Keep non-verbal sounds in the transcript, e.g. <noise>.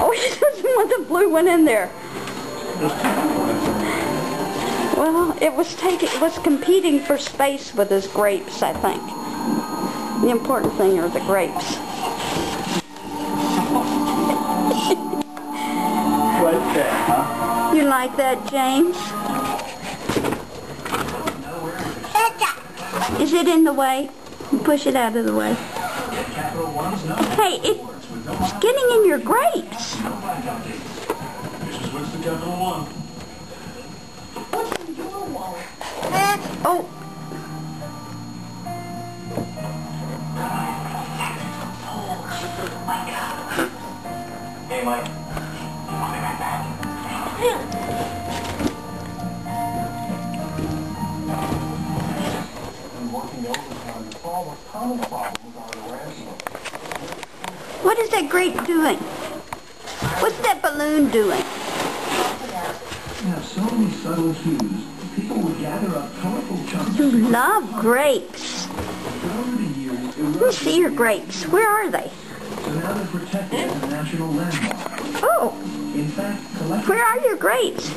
Oh, <laughs> he doesn't want the blue one in there. Well, it was taking, it was competing for space with his grapes, I think. The important thing are the grapes. What's that, huh? You like that, James? Is it in the way? Push it out of the way. Hey, it, it's getting in your grapes. Oh, Hey, Mike. I'll be right back. And working overtime to solve a common problem with our ransomware. What is that grape doing? What's that balloon doing? You have so many subtle cues. People would gather up colorful chunks You love grapes. Let me see your grapes. Where are they? So now they're protected as a national landmark. Oh, In fact, collecting where are your grapes?